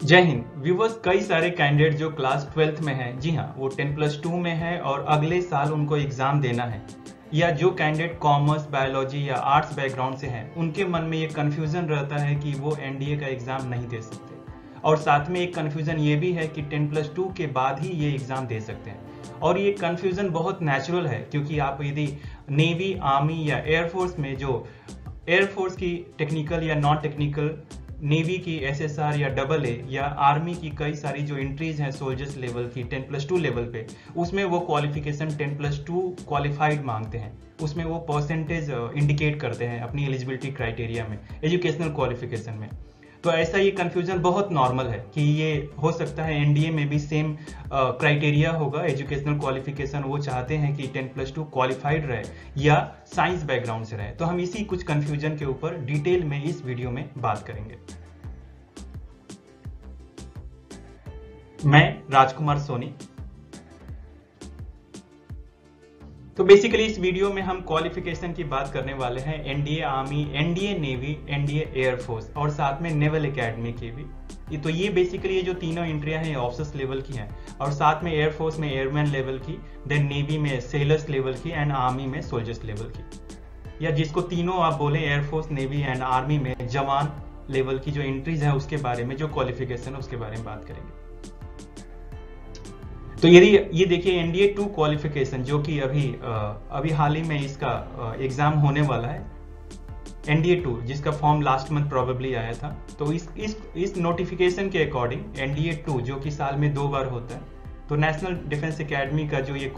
जय हिंद। व्यूवर्स कई सारे कैंडिडेट जो क्लास ट्वेल्थ में हैं, जी हाँ वो टेन प्लस टू में है और अगले साल उनको एग्ज़ाम देना है। या जो कैंडिडेट कॉमर्स बायोलॉजी या आर्ट्स बैकग्राउंड से हैं, उनके मन में ये कन्फ्यूज़न रहता है कि वो एनडीए का एग्ज़ाम नहीं दे सकते। और साथ में एक कन्फ्यूज़न ये भी है कि टेन प्लस टू के बाद ही ये एग्ज़ाम दे सकते हैं। और ये कन्फ्यूज़न बहुत नेचुरल है, क्योंकि आप यदि नेवी आर्मी या एयरफोर्स में जो एयरफोर्स की टेक्निकल या नॉन टेक्निकल नेवी की एसएसआर या डबल ए या आर्मी की कई सारी जो एंट्रीज हैं सोल्जर्स लेवल की टेन प्लस टू लेवल पे उसमें वो qualification ten plus two qualified मांगते हैं। उसमें वो परसेंटेज इंडिकेट uh, करते हैं अपनी एलिजिबिलिटी क्राइटेरिया में एजुकेशनल क्वालिफिकेशन में। तो ऐसा ये कंफ्यूजन बहुत नॉर्मल है कि ये हो सकता है एनडीए में भी सेम क्राइटेरिया होगा एजुकेशनल क्वालिफिकेशन वो चाहते हैं कि टेन प्लस टू क्वालिफाइड रहे या साइंस बैकग्राउंड से रहे। तो हम इसी कुछ कंफ्यूजन के ऊपर डिटेल में इस वीडियो में बात करेंगे। मैं राजकुमार सोनी तो बेसिकली इस वीडियो में हम क्वालिफिकेशन की बात करने वाले हैं NDA army NDA navy NDA air force और साथ में नेवल एकेडमी की भी। तो ये बेसिकली ये जो तीनों एंट्रियाँ हैं ऑफिसर्स लेवल की हैं और साथ में एयरफोर्स में एयरमैन लेवल की देन नेवी में सेलर्स लेवल की एंड आर्मी में सोल्जर्स लेवल की। या जिसको तीनों आप बोले एयरफोर्स नेवी एंड आर्मी में जवान लेवल की जो एंट्रीज है, उसके बारे में, जो क्वालिफिकेशन है, उसके बारे में बात करेंगे। तो यदि ये देखिए एनडीए टू क्वालिफिकेशन जो कि अभी अभी हाल ही में इसका एग्ज़ाम होने वाला है। एनडीए टू जिसका फॉर्म लास्ट मंथ प्रोबेबली आया था। तो इस इस इस नोटिफिकेशन के अकॉर्डिंग एनडीए टू जो कि साल में दो बार होता है तो नेशनल डिफेंस एकेडमी का जो ये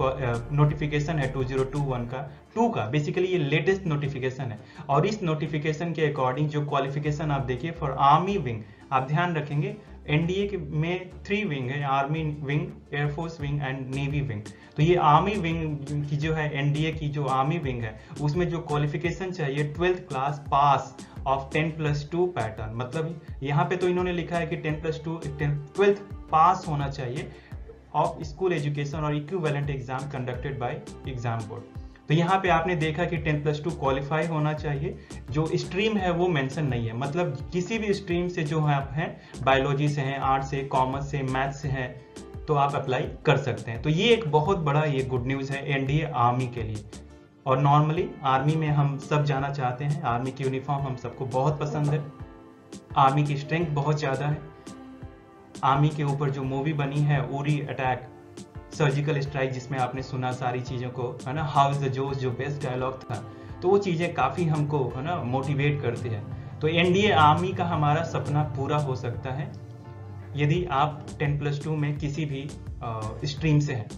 नोटिफिकेशन है 2021 का टू का बेसिकली ये लेटेस्ट नोटिफिकेशन है। और इस नोटिफिकेशन के अकॉर्डिंग जो क्वालिफिकेशन आप देखिए फॉर आर्मी विंग आप ध्यान रखेंगे एनडीए के में थ्री विंग है army wing air force wing and navy wing तो ये आर्मी विंग की जो है एनडीए की जो आर्मी विंग है, उसमें जो क्वालिफिकेशन चाहिए twelfth class pass of ten plus two pattern मतलब यहाँ पे तो इन्होंने लिखा है कि ten plus two twelfth pass होना चाहिए ऑफ़ स्कूल एजुकेशन और equivalent exam conducted by exam board तो यहाँ पे आपने देखा कि टेन प्लस टू क्वालिफाई होना चाहिए। जो स्ट्रीम है वो मेंशन नहीं है। मतलब किसी भी स्ट्रीम से जो है आप हैं बायोलॉजी से हैं आर्ट से कॉमर्स से मैथ से हैं तो आप अप्लाई कर सकते हैं। तो ये एक बहुत बड़ा ये गुड न्यूज़ है एनडीए आर्मी के लिए। और नॉर्मली आर्मी में हम सब जाना चाहते हैं। आर्मी की यूनिफॉर्म हम सबको बहुत पसंद है। आर्मी की स्ट्रेंथ बहुत ज़्यादा है। आर्मी के ऊपर जो मूवी बनी है उरी अटैक सर्जिकल स्ट्राइक जिसमें आपने सुना सारी चीज़ों को, है ना? हाउ इज़ द जोश जो बेस्ट डायलॉग था। तो वो चीज़ें काफ़ी हमको, है ना मोटिवेट करती है। तो एनडीए आर्मी का हमारा सपना पूरा हो सकता है, यदि आप टेन प्लस टू में किसी भी स्ट्रीम से हैं।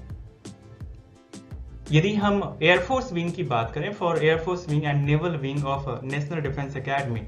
यदि हम एयरफोर्स विंग की बात करें for air force wing and naval wing of national defence academy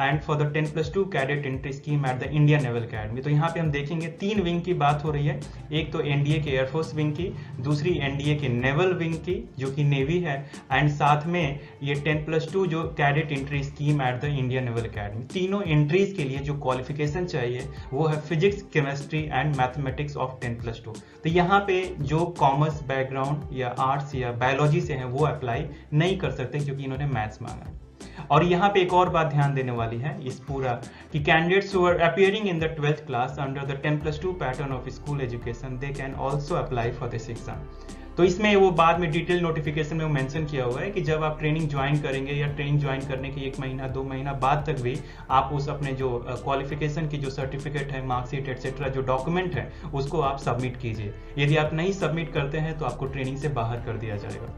and for the ten plus two cadet entry scheme at the Indian naval academy तो यहाँ पे हम देखेंगे तीन विंग की बात हो रही है। एक तो एनडीए के एयरफोर्स विंग की, दूसरी एनडीए के नेवल विंग की, जो कि नेवी है। एंड साथ में ये टेन प्लस टू जो cadet entry scheme at the Indian naval academy तीनों एंट्रीज के लिए जो क्वालिफिकेशन चाहिए, वो है physics chemistry and mathematics of ten plus two तो यहाँ पे जो कॉमर्स बैकग्राउंड या आर्ट्स या बायोलॉजी से हैं, वो अप्लाई नहीं कर सकते क्योंकि इन्होंने मैथ्स मांगा। है और यहाँ पे एक और बात ध्यान देने वाली है, इस पूरा कि candidates who are appearing in the twelfth class under the ten plus two pattern of school education they can also apply for this exam तो इसमें वो बाद में डिटेल नोटिफिकेशन में वो मेंशन किया हुआ है कि जब आप ट्रेनिंग ज्वाइन करेंगे या ट्रेनिंग ज्वाइन करने के एक महीना, दो महीना बाद तक भी आप उस अपने जो क्वालिफिकेशन की जो सर्टिफिकेट है मार्कशीट एक्सेट्रा जो डॉक्यूमेंट है, उसको आप सबमिट कीजिए। यदि आप नहीं सबमिट करते हैं तो आपको ट्रेनिंग से बाहर कर दिया जाएगा।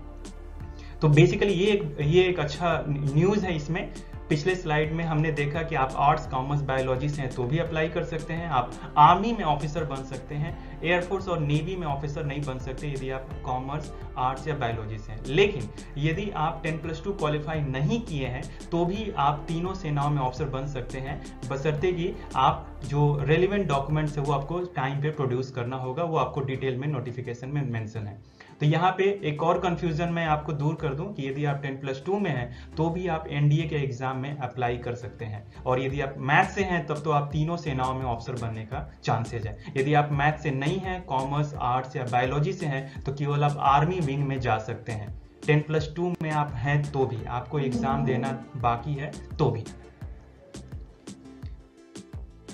तो बेसिकली ये एक ये एक अच्छा न्यूज़ है इसमें। पिछले स्लाइड में हमने देखा कि आप आर्ट्स कॉमर्स बायोलॉजी से हैं तो भी अप्लाई कर सकते हैं। आप आर्मी में ऑफिसर बन सकते हैं। एयरफोर्स और नेवी में ऑफिसर नहीं बन सकते यदि आप कॉमर्स आर्ट्स या बायोलॉजी से हैं। लेकिन यदि आप टेन प्लस टू क्वालिफाई नहीं किए हैं तो भी आप तीनों सेनाओं में ऑफिसर बन सकते हैं। बसरते कि आप जो रेलिवेंट डॉक्यूमेंट्स है वो आपको टाइम पे प्रोड्यूस करना होगा, वो आपको डिटेल में नोटिफिकेशन में मेंशन है। तो यहाँ पे एक और कंफ्यूजन मैं आपको दूर कर दूँ कि यदि आप टेन प्लस टू में हैं तो भी आप एनडीए के एग्ज़ाम में अप्लाई कर सकते हैं। और यदि आप मैथ से हैं, तब तो आप तीनों सेनाओं में ऑफिसर बनने का चांसेज है। यदि आप मैथ से नहीं हैं कॉमर्स आर्ट्स या बायोलॉजी से हैं तो केवल आप आर्मी विंग में जा सकते हैं। टेन प्लस टू में आप हैं तो भी आपको एग्ज़ाम देना बाकी है तो भी।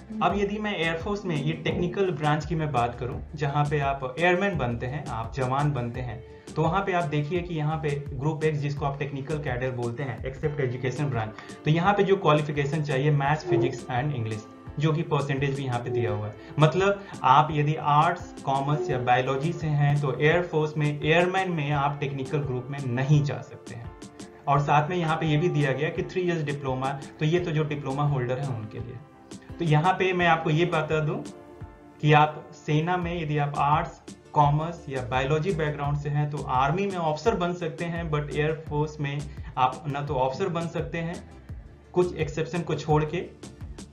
अब यदि मैं एयरफोर्स में ये टेक्निकल ब्रांच की मैं बात करूँ, जहाँ पे आप एयरमैन बनते हैं, आप जवान बनते हैं तो वहाँ पे आप देखिए कि यहाँ पे ग्रुप एक्स जिसको आप टेक्निकल कैडर बोलते हैं एक्सेप्ट एजुकेशन ब्रांच तो यहाँ पे जो क्वालिफिकेशन चाहिए मैथ्स फिजिक्स एंड इंग्लिश जो कि परसेंटेज भी यहाँ पे दिया हुआ है। मतलब आप यदि आर्ट्स कॉमर्स या बायोलॉजी से हैं तो एयरफोर्स में एयरमैन में आप टेक्निकल ग्रुप में नहीं जा सकते हैं। और साथ में यहाँ पे ये भी दिया गया कि थ्री इयर्स डिप्लोमा तो ये तो जो डिप्लोमा होल्डर है उनके लिए। तो यहाँ पे मैं आपको ये बता दूँ कि आप सेना में यदि आप आर्ट्स, कॉमर्स या बायोलॉजी बैकग्राउंड से हैं तो आर्मी में ऑफिसर बन सकते हैं, बट एयरफोर्स में आप ना तो ऑफिसर बन सकते हैं, कुछ एक्सेप्शन को छोड़ के,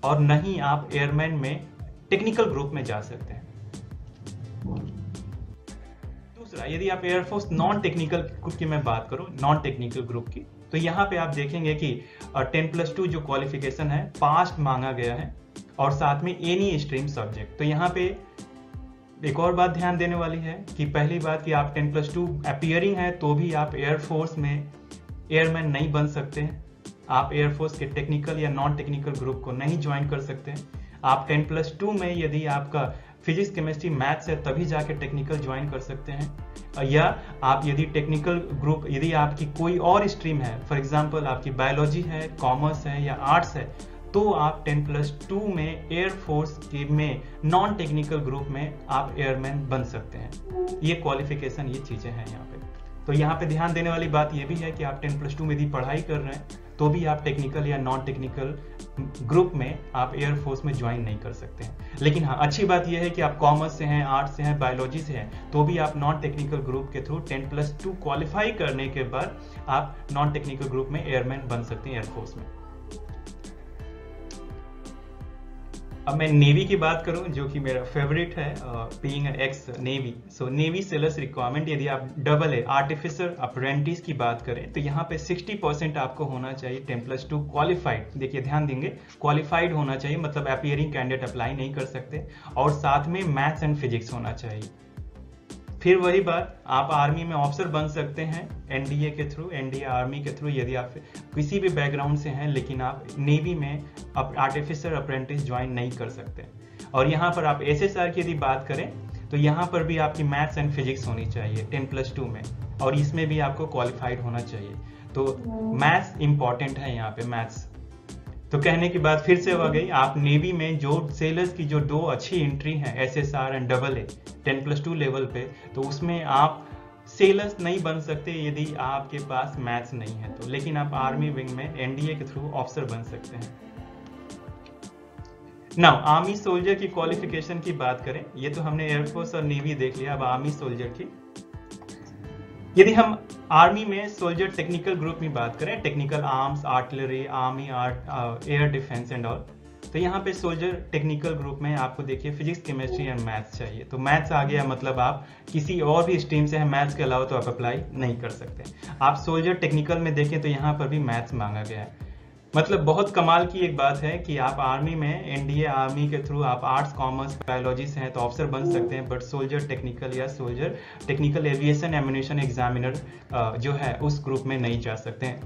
और न ही आप एयरमैन में टेक्निकल ग्रुप में जा सकते हैं। दूसरा, यदि आप एयरफोर्स नॉन टेक्निकल ग्रुप की मैं बात करूँ नॉन टेक्निकल ग्रुप की तो यहाँ पे आप देखेंगे कि टेन प्लस टू जो क्वालिफिकेशन है, पास्ट मांगा गया है। और साथ में एनी स्ट्रीम सब्जेक्ट तो यहाँ पे एक और बात ध्यान देने वाली है कि पहली बात कि आप टेन प्लस टू अपियरिंग है तो भी आप एयरफोर्स में एयरमैन नहीं बन सकते हैं। आप एयरफोर्स के टेक्निकल या नॉन टेक्निकल ग्रुप को नहीं ज्वाइन कर सकते हैं। आप टेन प्लस टू में यदि आपका फिजिक्स केमिस्ट्री मैथ्स है, तभी जाके टेक्निकल ज्वाइन कर सकते हैं। या आप यदि टेक्निकल ग्रुप यदि आपकी कोई और स्ट्रीम है फॉर एग्ज़ाम्पल आपकी बायोलॉजी है कॉमर्स है या आर्ट्स है तो आप 10 प्लस टू में एयरफोर्स के में नॉन टेक्निकल ग्रुप में आप एयरमैन बन सकते हैं। ये क्वालिफिकेशन ये चीज़ें हैं यहाँ पे। तो यहाँ पे ध्यान देने वाली बात ये भी है कि आप 10 प्लस टू में यदि पढ़ाई कर रहे हैं तो भी आप टेक्निकल या नॉन टेक्निकल ग्रुप में आप एयरफोर्स में ज्वाइन नहीं कर सकते हैं। लेकिन हाँ अच्छी बात यह है कि आप कॉमर्स से हैं आर्ट्स से हैं बायोलॉजी से हैं तो भी आप नॉन टेक्निकल ग्रुप के through ten plus two qualify करने के बाद आप नॉन टेक्निकल ग्रुप में एयरमैन बन सकते हैं एयरफोर्स में। अब मैं नेवी की बात करूँ, जो कि मेरा फेवरेट है being ex navy so navy sailors requirement यदि आप डबल है आर्टिफिशियल अप्रेंटिस की बात करें तो यहाँ पे 60 परसेंट आपको होना चाहिए टेन प्लस टू क्वालिफाइड देखिए, ध्यान देंगे क्वालिफाइड होना चाहिए मतलब अपियरिंग कैंडिडेट अप्लाई नहीं कर सकते, और साथ में मैथ्स एंड फिजिक्स होना चाहिए। फिर वही बात आप आर्मी में ऑफिसर बन सकते हैं एनडीए के थ्रू एनडीए आर्मी के थ्रू यदि आप किसी भी बैकग्राउंड से हैं लेकिन आप नेवी में आर्टिफिशियल अप्रेंटिस ज्वाइन नहीं कर सकते। और यहाँ पर आप एस एस आर की यदि बात करें तो यहाँ पर भी आपकी मैथ्स एंड फिजिक्स होनी चाहिए टेन प्लस टू में और इसमें भी आपको क्वालिफाइड होना चाहिए। तो मैथ्स इंपॉर्टेंट है यहाँ पे मैथ्स तो कहने की बात फिर से हो गई, आप नेवी में जो सेलर्स की जो दो अच्छी एंट्री है S S R and double A ten plus two level पे तो उसमें आप सेलर्स नहीं बन सकते यदि आपके पास मैथ्स नहीं है। तो लेकिन आप आर्मी विंग में एनडीए के थ्रू ऑफिसर बन सकते हैं। नाउ आर्मी सोल्जर की क्वालिफिकेशन की बात करें, ये तो हमने एयरफोर्स और नेवी देख लिया, अब आर्मी सोल्जर की यदि हम आर्मी में सोल्जर टेक्निकल ग्रुप में बात करें, technical arms, artillery, army, art air defence and all तो यहाँ पे सोल्जर टेक्निकल ग्रुप में आपको देखिए फिजिक्स, केमिस्ट्री एंड मैथ्स चाहिए। तो मैथ्स आ गया मतलब आप किसी और भी स्ट्रीम से है, मैथ्स के अलावा तो आप अप्लाई नहीं कर सकते। आप सोल्जर टेक्निकल में देखें तो यहाँ पर भी मैथ्स मांगा गया है। मतलब बहुत कमाल की एक बात है कि आप आर्मी में एनडीए आर्मी के थ्रू आप आर्ट्स, कॉमर्स बायोलॉजी से हैं तो ऑफिसर बन सकते हैं बट सोल्जर टेक्निकल या soldier technical aviation ammunition examiner जो है, उस ग्रुप में नहीं जा सकते हैं।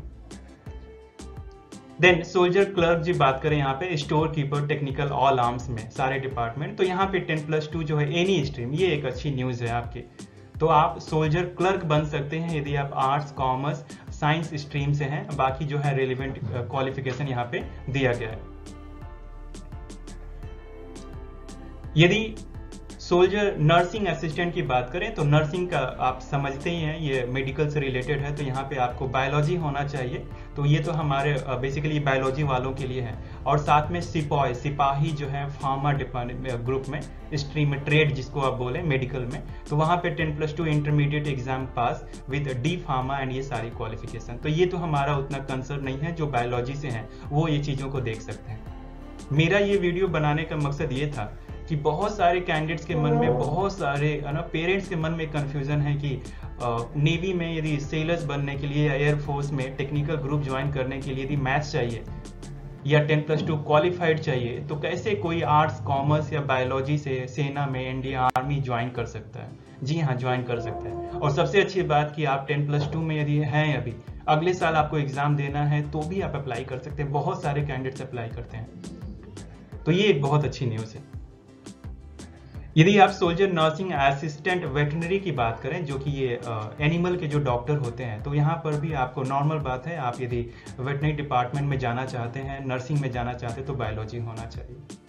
देन सोल्जर क्लर्क जी बात करें यहाँ पे store keeper technical all arms में, सारे डिपार्टमेंट तो यहाँ पे टेन प्लस टू जो है एनी स्ट्रीम ये एक अच्छी न्यूज़ है आपकी। तो आप सोल्जर क्लर्क बन सकते हैं यदि आप आर्ट्स कॉमर्स साइंस स्ट्रीम से हैं, बाकी जो है रेलिवेंट क्वालिफिकेशन यहाँ पे दिया गया है। यदि सोल्जर नर्सिंग असिस्टेंट की बात करें तो नर्सिंग का आप समझते ही हैं, ये मेडिकल से रिलेटेड है तो यहाँ पे आपको बायोलॉजी होना चाहिए। तो ये तो हमारे बेसिकली बायोलॉजी वालों के लिए है। और साथ में सिपाही सिपाही जो है फार्मा ग्रुप में स्ट्रीम ट्रेड जिसको आप बोले मेडिकल में तो वहाँ पे ten plus two intermediate exam pass with D pharma and ये सारी क्वालिफिकेशन तो ये तो हमारा उतना कंसर्न नहीं है, जो बायोलॉजी से हैं, वो ये चीज़ों को देख सकते हैं। मेरा ये वीडियो बनाने का मकसद ये था कि बहुत सारे कैंडिडेट्स के मन में, बहुत सारे ना पेरेंट्स के मन में कंफ्यूजन है कि नेवी में यदि सेलर्स बनने के लिए एयरफोर्स में टेक्निकल ग्रुप ज्वाइन करने के लिए यदि मैथ्स चाहिए या टेन प्लस टू क्वालिफाइड चाहिए तो कैसे कोई आर्ट्स कॉमर्स या बायोलॉजी से सेना में इंडिया आर्मी ज्वाइन कर सकता है? जी हाँ ज्वाइन कर सकता है। और सबसे अच्छी बात कि आप टेन प्लस टू में यदि हैं अभी, अगले साल आपको एग्ज़ाम देना है तो भी आप अप्लाई कर सकते हैं। बहुत सारे कैंडिडेट्स अप्लाई करते हैं। तो ये एक बहुत अच्छी न्यूज़ है। यदि आप सोल्जर, नर्सिंग असिस्टेंट, वेटनरी की बात करें, जो कि ये एनिमल के जो डॉक्टर होते हैं तो यहाँ पर भी आपको नॉर्मल बात है, आप यदि वेटनरी डिपार्टमेंट में जाना चाहते हैं, नर्सिंग में जाना चाहते हैं तो बायोलॉजी होना चाहिए।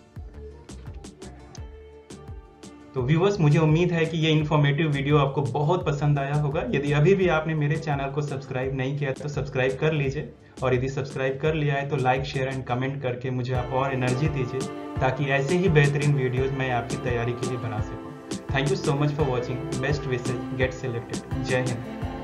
तो व्यूवर्स मुझे उम्मीद है कि ये इन्फॉर्मेटिव वीडियो आपको बहुत पसंद आया होगा। यदि अभी भी आपने मेरे चैनल को सब्सक्राइब नहीं किया तो सब्सक्राइब कर लीजिए। और यदि सब्सक्राइब कर लिया है तो लाइक शेयर एंड कमेंट करके मुझे आप और एनर्जी दीजिए, ताकि ऐसे ही बेहतरीन वीडियोज़ मैं आपकी तैयारी के लिए बना सकूँ। Thank you so much for watching best wishes get selected जय हिंद